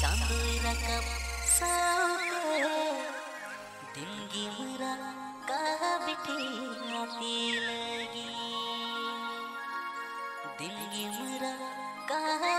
चाँद रकम साके दिन गिमरा कहा बिठी आती लगी। दिन गिमरा कहा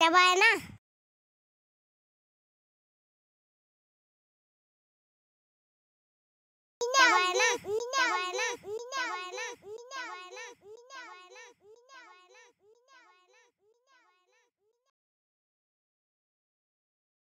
得拜啦。得拜啦，得拜啦，得。